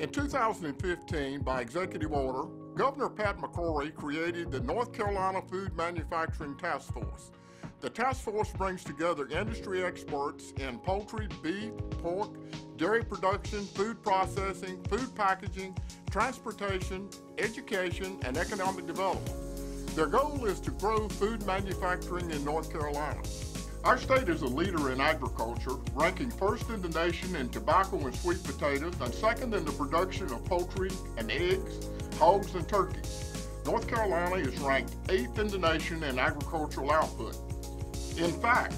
In 2015, by executive order, Governor Pat McCrory created the North Carolina Food Manufacturing Task Force. The task force brings together industry experts in poultry, beef, pork, dairy production, food processing, food packaging, transportation, education, and economic development. Their goal is to grow food manufacturing in North Carolina. Our state is a leader in agriculture, ranking first in the nation in tobacco and sweet potatoes and second in the production of poultry and eggs, hogs, and turkeys. North Carolina is ranked eighth in the nation in agricultural output. In fact,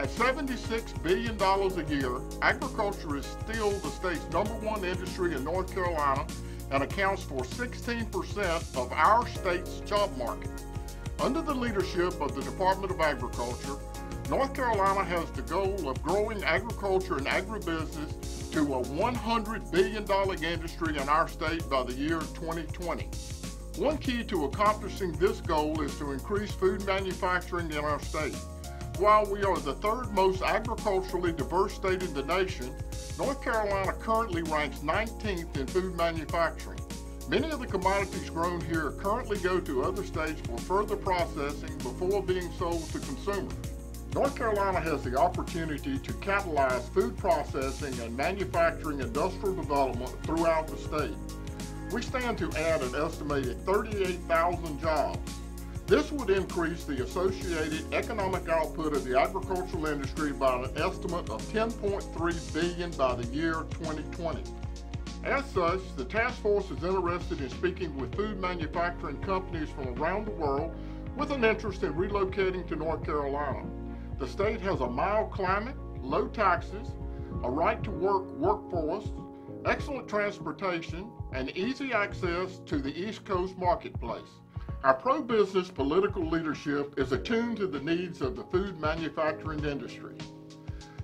at $76 billion a year, agriculture is still the state's number one industry in North Carolina and accounts for 16% of our state's job market. Under the leadership of the Department of Agriculture, North Carolina has the goal of growing agriculture and agribusiness to a $100 billion industry in our state by the year 2020. One key to accomplishing this goal is to increase food manufacturing in our state. While we are the third most agriculturally diverse state in the nation, North Carolina currently ranks 19th in food manufacturing. Many of the commodities grown here currently go to other states for further processing before being sold to consumers. North Carolina has the opportunity to catalyze food processing and manufacturing industrial development throughout the state. We stand to add an estimated 38,000 jobs. This would increase the associated economic output of the agricultural industry by an estimate of 10.3 billion by the year 2020. As such, the task force is interested in speaking with food manufacturing companies from around the world with an interest in relocating to North Carolina. The state has a mild climate, low taxes, a right to work workforce, excellent transportation, and easy access to the East Coast marketplace. Our pro-business political leadership is attuned to the needs of the food manufacturing industry.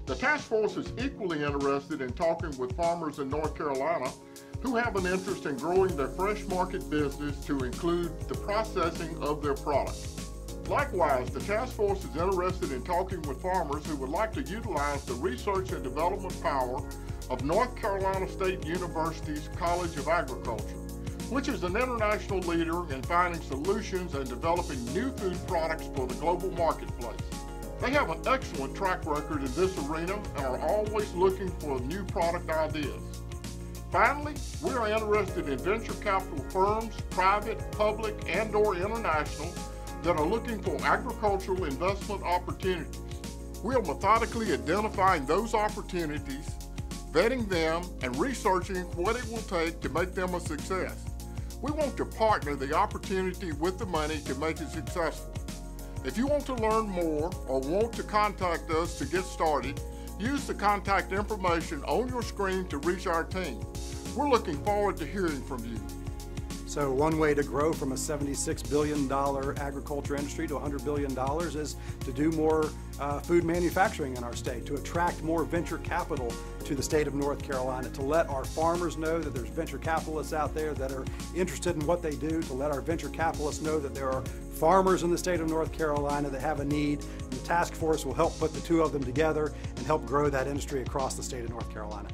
The task force is equally interested in talking with farmers in North Carolina who have an interest in growing their fresh market business to include the processing of their products. Likewise, the task force is interested in talking with farmers who would like to utilize the research and development power of North Carolina State University's College of Agriculture, which is an international leader in finding solutions and developing new food products for the global marketplace. They have an excellent track record in this arena and are always looking for new product ideas. Finally, we are interested in venture capital firms, private, public, and or international, that are looking for agricultural investment opportunities. We are methodically identifying those opportunities, vetting them, and researching what it will take to make them a success. We want to partner the opportunity with the money to make it successful. If you want to learn more or want to contact us to get started, use the contact information on your screen to reach our team. We're looking forward to hearing from you. So one way to grow from a $76 billion agriculture industry to $100 billion is to do more uh, food manufacturing in our state, to attract more venture capital to the state of North Carolina, to let our farmers know that there's venture capitalists out there that are interested in what they do, to let our venture capitalists know that there are farmers in the state of North Carolina that have a need. And the task force will help put the two of them together and help grow that industry across the state of North Carolina.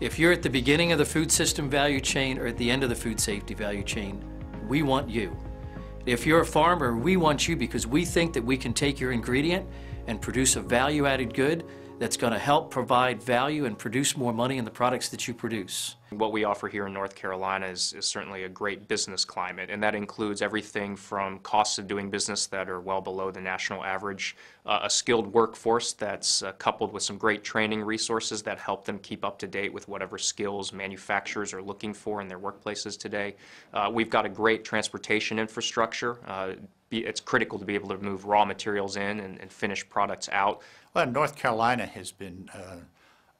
If you're at the beginning of the food system value chain or at the end of the food safety value chain, we want you. If you're a farmer, we want you because we think that we can take your ingredient and produce a value-added good that's going to help provide value and produce more money in the products that you produce. What we offer here in North Carolina is, is, certainly a great business climate, and that includes everything from costs of doing business that are well below the national average, uh, a skilled workforce that's uh, coupled with some great training resources that help them keep up to date with whatever skills manufacturers are looking for in their workplaces today. Uh, we've got a great transportation infrastructure. Uh, it's critical to be able to move raw materials in and, and finished products out. Well, North Carolina has been uh,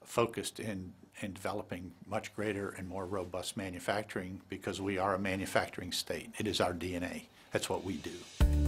focused in, in developing much greater and more robust manufacturing because we are a manufacturing state. It is our DNA. That's what we do.